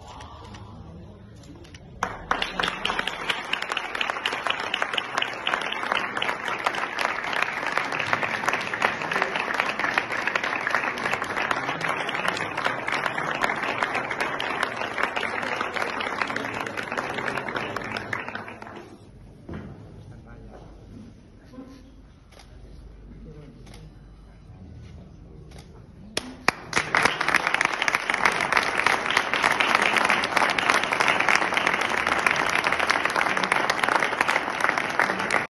Wow.